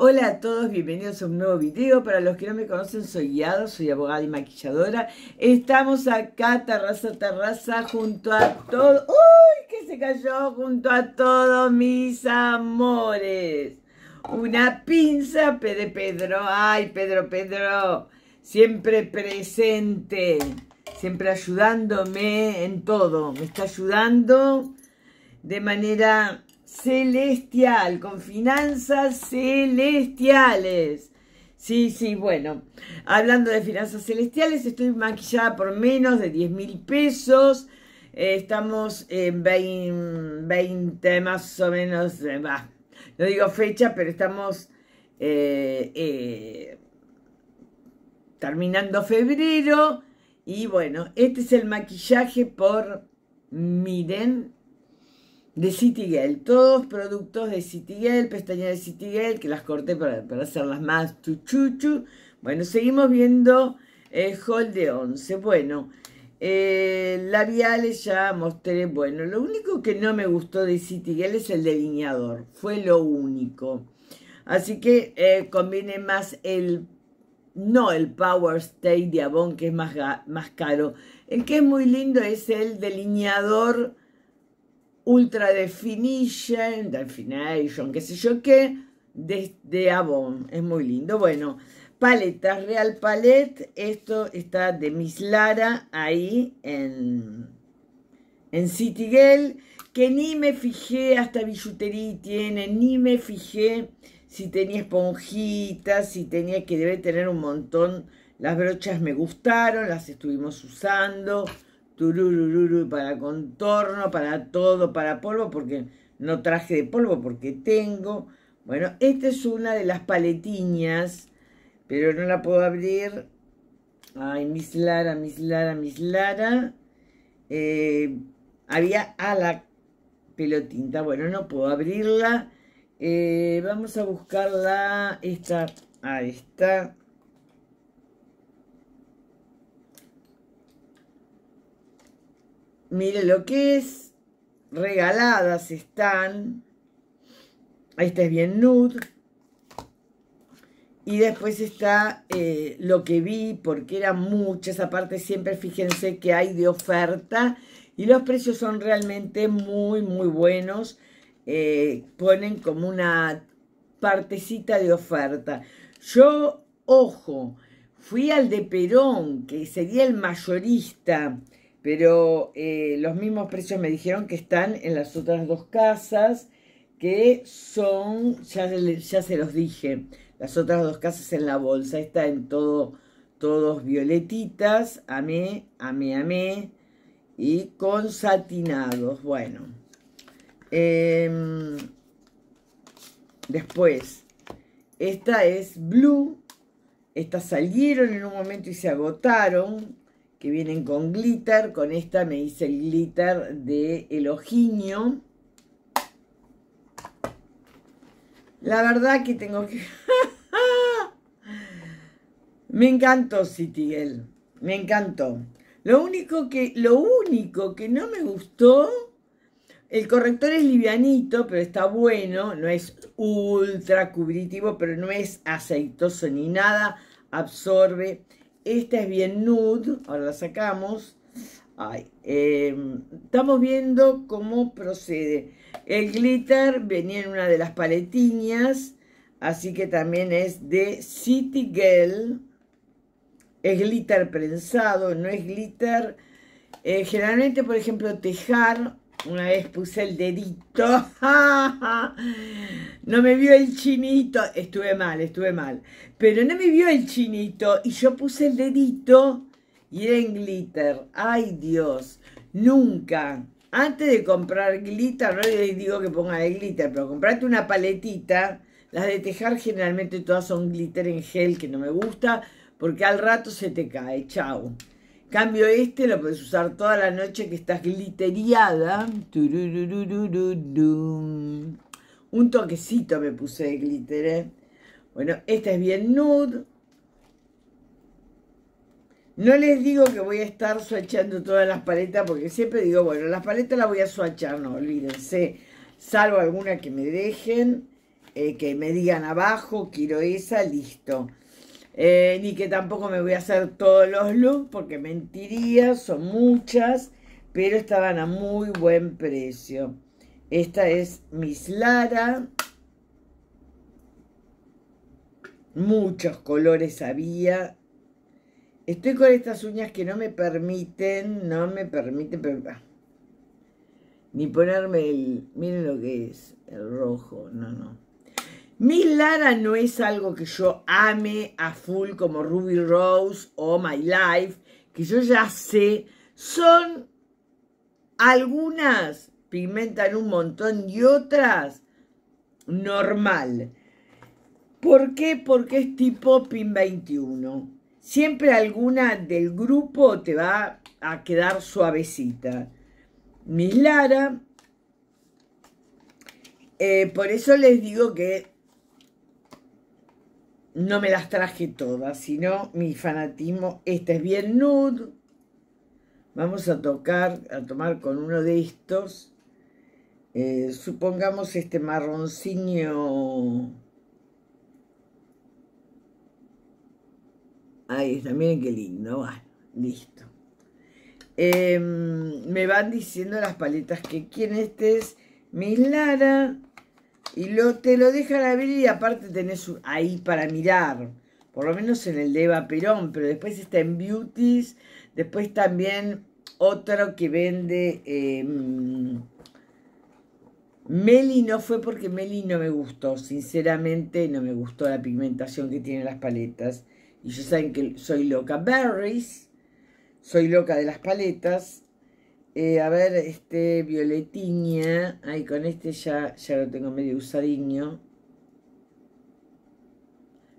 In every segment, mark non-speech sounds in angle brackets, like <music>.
Hola a todos, bienvenidos a un nuevo video. Para los que no me conocen, soy Guiado, soy abogada y maquilladora. Estamos acá, terraza, terraza, junto a todos... ¡Uy! Que se cayó junto a todos mis amores. Una pinza de Pedro. ¡Ay, Pedro, Pedro! Siempre presente, siempre ayudándome en todo. Me está ayudando de manera celestial, con finanzas celestiales. Sí, sí, bueno, hablando de finanzas celestiales, estoy maquillada por menos de 10 mil pesos. Eh, estamos en 20, más o menos, eh, no digo fecha, pero estamos eh, terminando febrero. Y bueno, este es el maquillaje por, miren, de Girl, Todos productos de Girl, pestañas de Girl, que las corté para, hacerlas más chuchuchu. Bueno, seguimos viendo el Hall de 11. Bueno, eh, labiales ya mostré. Bueno, lo único que no me gustó de Girl es el delineador. Fue lo único. Así que eh, conviene más el... No el Power Stay de Avon, que es más, más caro. El que es muy lindo es el delineador Ultra Definition, Definition, qué sé yo qué, de, Avon. Es muy lindo. Bueno, paletas, Real Palette. Esto está de Miss Lara ahí en, en City Girl. Que ni me fijé, hasta billutería tiene, ni me fijé si tenía esponjitas, si tenía que debe tener un montón. Las brochas me gustaron, las estuvimos usando para contorno, para todo, para polvo, porque no traje de polvo porque tengo. Bueno, esta es una de las paletiñas, pero no la puedo abrir. Ay, Miss Lara, Miss Lara, Miss Lara. Eh, había a la pelotinta, bueno, no puedo abrirla. Eh, vamos a buscarla, esta, ahí está. Mire lo que es. Regaladas están. Esta es bien nude. Y después está eh, lo que vi, porque eran muchas. Aparte, siempre fíjense que hay de oferta. Y los precios son realmente muy, muy buenos. Eh, ponen como una partecita de oferta. Yo, ojo, fui al de Perón, que sería el mayorista pero eh, los mismos precios me dijeron que están en las otras dos casas, que son, ya, ya se los dije, las otras dos casas en la bolsa, está en todo, todos violetitas, amé, amé, amé, y con satinados, bueno. Em, después, esta es blue, estas salieron en un momento y se agotaron, que vienen con glitter. Con esta me hice el glitter de el ojinio. La verdad que tengo que... <laughs> me encantó Girl. Me encantó. Lo único que, lo único que no me gustó, el corrector es livianito, pero está bueno, no es ultra cubritivo, pero no es aceitoso ni nada, absorbe. Esta es bien nude, ahora la sacamos. Em, estamos viendo cómo procede. El glitter venía en una de las paletiñas, así que también es de City Girl. Es glitter prensado, no es glitter. Eh, generalmente, por ejemplo, tejar una vez puse el dedito. <laughs> no me vio el chinito. Estuve mal, estuve mal. Pero no me vio el chinito y yo puse el dedito y era en glitter. Ay Dios, nunca. Antes de comprar glitter, no les digo que ponga de glitter, pero comprate una paletita. Las de tejar generalmente todas son glitter en gel, que no me gusta, porque al rato se te cae. Chao. Cambio este, lo puedes usar toda la noche que estás glitteriada. Un toquecito me puse de glitter, ¿eh? Bueno, esta es bien nude. No les digo que voy a estar swatchando todas las paletas, porque siempre digo, bueno, las paletas las voy a swatchar, no olvídense, salvo alguna que me dejen. eh, que me digan abajo, quiero esa, listo. Eh, ni que tampoco me voy a hacer todos los looks porque mentiría, son muchas, pero estaban a muy buen precio. Esta es Miss Lara. Muchos colores había. Estoy con estas uñas que no me permiten, no me permiten, ni ponerme el, miren lo que es, el rojo, no, no. Mi Lara no es algo que yo ame a full como Ruby Rose o My Life, que yo ya sé, son algunas pigmentan un montón y otras normal. ¿Por qué? Porque es tipo PIN 21. Siempre alguna del grupo te va a quedar suavecita. Mi Lara, eh, por eso les digo que no me las traje todas, sino mi fanatismo, esta es bien nude. Vamos a tocar, a tomar con uno de estos. Eh, supongamos este marroncino. Ahí está, miren qué lindo. listo. Em, me van diciendo las paletas que quieren. Este es Miss Lara. Y lo, te lo dejan abrir y aparte tenés ahí para mirar. Por lo menos en el de Eva Perón. Pero después está en Beauties. Después también otro que vende... Em, Meli no fue porque Meli no me gustó. Sinceramente no me gustó la pigmentación que tienen las paletas. Y yo saben que soy loca. Berries. Soy loca de las paletas. Eh, a ver, este violetiña. Ay, con este ya, ya lo tengo medio usadiño.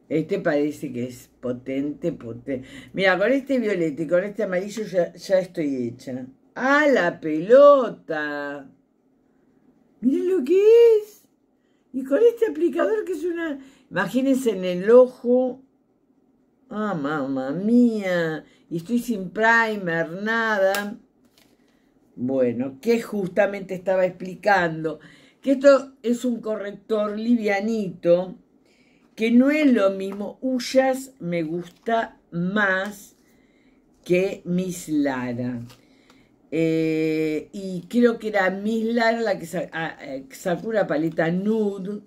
Este parece que es potente, potente. Mira, con este violeta y con este amarillo ya, ya estoy hecha. ¡Ah, la pelota! Miren lo que es. Y con este aplicador que es una... Imagínense en el ojo. Ah, mamá mía. Y estoy sin primer, nada. Bueno, que justamente estaba explicando que esto es un corrector livianito, que no es lo mismo. Uyas me gusta más que Miss Lara. Eh, y creo que era Miss Lara la que eh, sacó una paleta nude,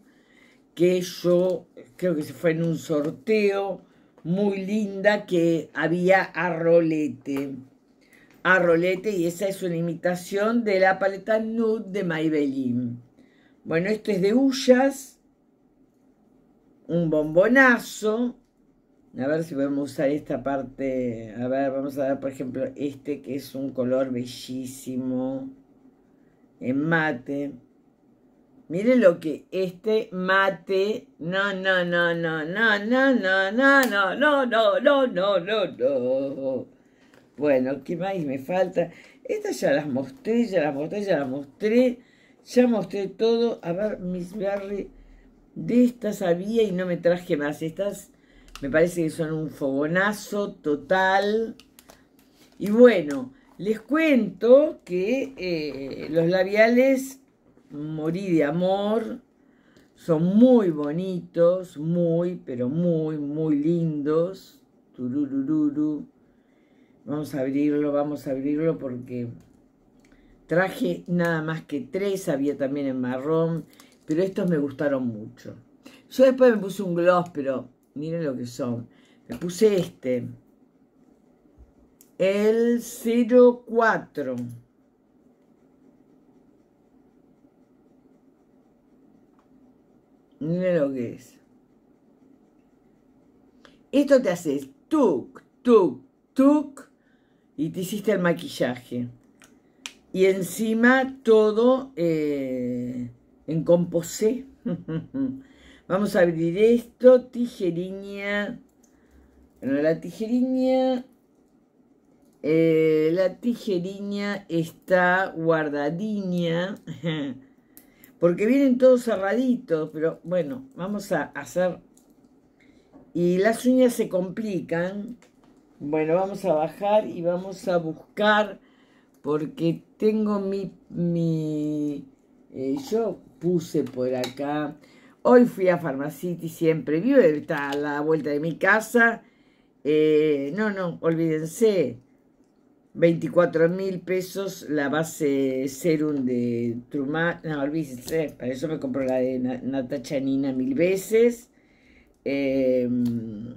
que yo creo que se fue en un sorteo muy linda que había a rolete a rolete y esa es una imitación de la paleta nude de Maybelline. Bueno, esto es de Ullas, un bombonazo. A ver si podemos usar esta parte. A ver, vamos a ver, por ejemplo, este que es un color bellísimo en mate. Miren lo que este mate. No, no, no, no, no, no, no, no, no, no, no, no, no, no, no. Bueno, ¿qué más me falta? Estas ya las mostré, ya las mostré, ya las mostré. Ya mostré todo. A ver, Miss Berry. De estas había y no me traje más. Estas me parece que son un fogonazo total. Y bueno, les cuento que eh, los labiales Morí de Amor son muy bonitos, muy, pero muy, muy lindos. Vamos a abrirlo, vamos a abrirlo porque traje nada más que tres, había también en marrón, pero estos me gustaron mucho. Yo después me puse un gloss, pero miren lo que son. Me puse este, el 04. Miren lo que es. Esto te hace tuk, tuk, tuk y te hiciste el maquillaje. Y encima todo eh, en composé. <laughs> Vamos a abrir esto, tijeriña. Bueno, la tijeriña, eh, la tijeriña está guardadiña. <laughs> Porque vienen todos cerraditos, pero bueno, vamos a hacer... Y las uñas se complican bueno, vamos a bajar y vamos a buscar, porque tengo mi... mi eh, yo puse por acá Hoy fui a Pharmacity, siempre vive, está a la vuelta de mi casa. Eh, no, no, olvídense. 24 mil pesos la base serum de Truman. No, olvídense, para eso me compro la de Natacha Nina mil veces. Em,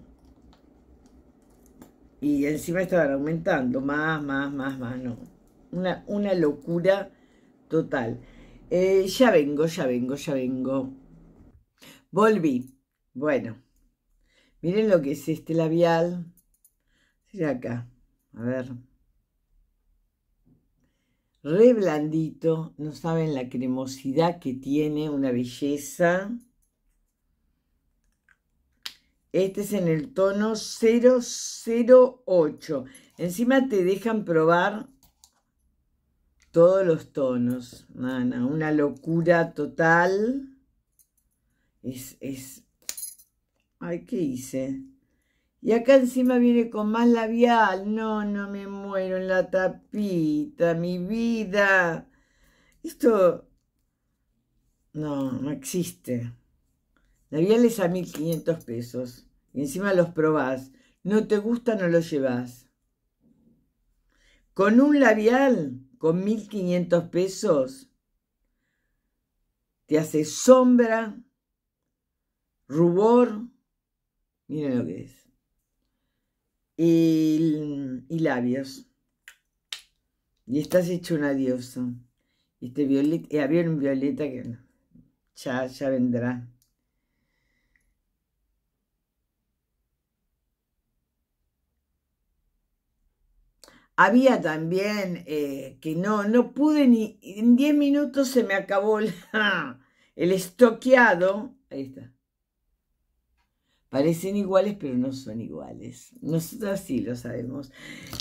y encima estaban aumentando, más, más, más, más, no. Una, una locura total. Eh, ya vengo, ya vengo, ya vengo. Volví. Bueno, miren lo que es este labial. Mira acá, a ver. Re blandito, no saben la cremosidad que tiene, una belleza. Este es en el tono 008. Encima te dejan probar todos los tonos. una locura total. Es, es... Ay, ¿qué hice? Y acá encima viene con más labial. No, no me muero en la tapita, mi vida. Esto... No, no existe. Labiales a 1500 pesos. Y encima los probás. No te gusta, no los llevas. Con un labial, con 1500 pesos, te hace sombra, rubor, miren lo que es, y, labios. Y estás hecho una diosa. Este violeta, eh, había un violeta que ya vendrá. Había también eh, que no, no pude ni, en 10 minutos se me acabó <laughs> el estoqueado. Ahí está. Parecen iguales, pero no son iguales. Nosotros sí lo sabemos.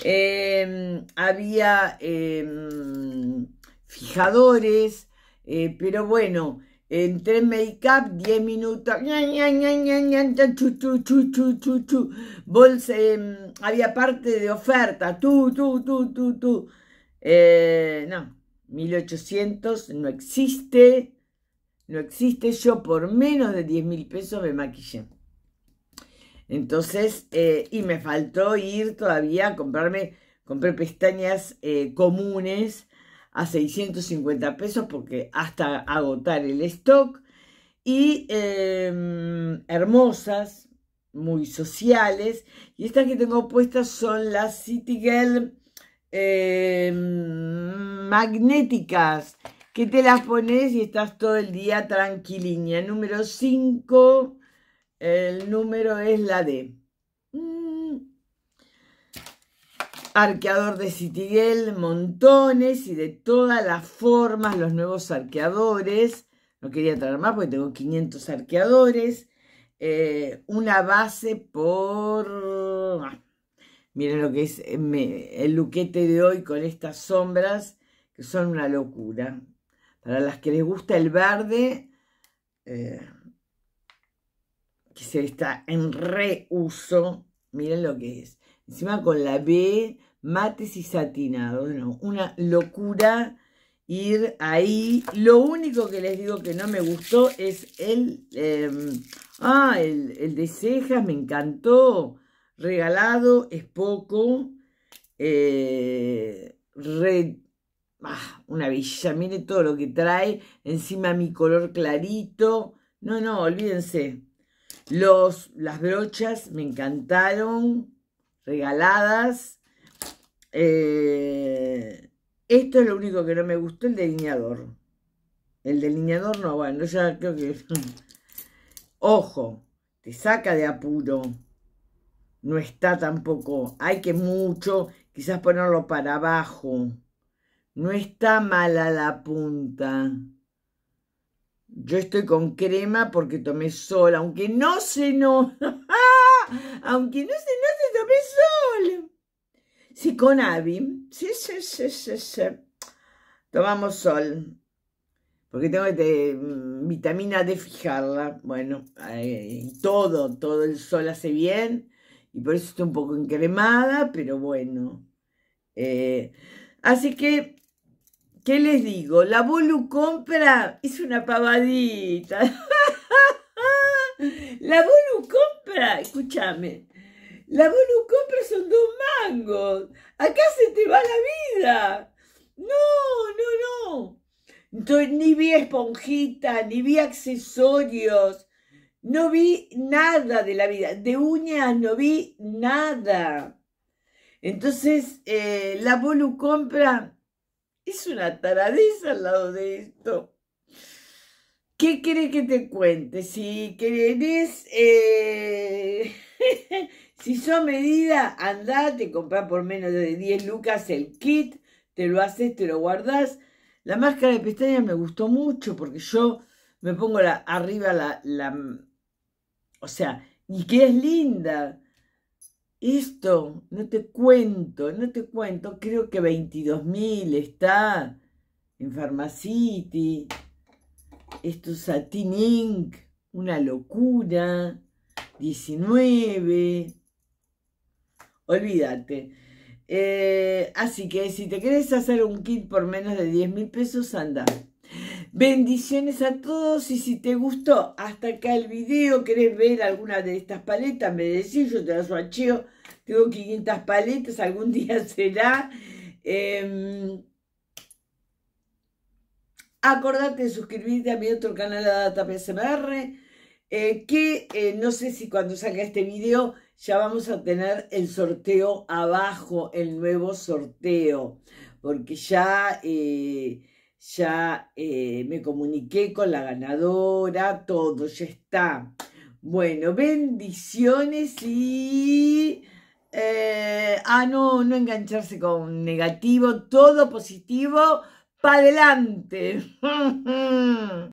Em, había em, fijadores, eh, pero bueno, Entré en make-up, 10 minutos. Bolsa, había parte de oferta. Tú, tú, tú, tú, tú. Eh, no, 1800 no existe. No existe. Yo por menos de 10 mil pesos me maquillé. Entonces, eh, y me faltó ir todavía a comprarme, compré pestañas eh, comunes a 650 pesos porque hasta agotar el stock y em, hermosas, muy sociales. Y estas que tengo puestas son las City Girl em, magnéticas, que te las pones y estás todo el día tranquiliña. Número 5, el número es la D arqueador de Citiguel, montones y de todas las formas, los nuevos arqueadores. No quería traer más porque tengo 500 arqueadores. Eh, una base por... Ah, miren lo que es eh, el luquete de hoy con estas sombras que son una locura. Para las que les gusta el verde, eh, que se está en reuso, miren lo que es. Encima con la B, mates y satinados. una locura ir ahí. Lo único que les digo que no me gustó es el, em, ah, el, de cejas, me encantó. Regalado, es poco. Eh, ah, una bella, mire todo lo que trae. Encima mi color clarito. No, no, olvídense. Los, las brochas me encantaron regaladas. Eh, esto es lo único que no me gustó, el delineador. El delineador no, bueno, ya creo que... <laughs> Ojo, te saca de apuro. No está tampoco. Hay que mucho, quizás ponerlo para abajo. No está mala la punta. Yo estoy con crema porque tomé sol, aunque no se no, <laughs> aunque no se no tomé sol. Sí, con Abby, sí, sí, sí, sí. Tomamos sol, porque tengo que mm, vitamina D fijarla. Bueno, todo, todo el sol hace bien y por eso estoy un poco encremada, pero bueno. Eh, así que ¿Qué les digo? La Bolu compra es una pavadita. <laughs> La Bolu compra, escúchame, la Bolu compra son dos mangos. Acá se te va la vida. No, no, no. Entonces, ni vi esponjita, ni vi accesorios, no vi nada de la vida. De uñas no vi nada. Entonces, eh, la Bolu compra es una taradeza al lado de esto. ¿Qué querés que te cuente? Si querés, eh, <laughs> si son medida, andate, comprar por menos de 10 lucas el kit, te lo haces, te lo guardas. La máscara de pestañas me gustó mucho porque yo me pongo la, arriba la, la, o sea, y que es linda. Esto, no te cuento, no te cuento, creo que 22 mil está en Pharmacity. Esto es Satin Ink, una locura. 19. Olvídate. Eh, así que si te quieres hacer un kit por menos de 10 mil pesos, anda. Bendiciones a todos y si te gustó hasta acá el video, querés ver alguna de estas paletas, me decís, yo te las swatcheo. Tengo 500 paletas, algún <laughs> día será. Em, acordate de suscribirte a mi otro canal, Data PSMR, eh, que eh, no sé si cuando salga este video ya vamos a tener el sorteo abajo, el nuevo sorteo, porque ya, eh, ya me comuniqué con la ganadora, todo ya está. Bueno, bendiciones y... ah, no, no engancharse con negativo, todo positivo, para adelante. <laughs>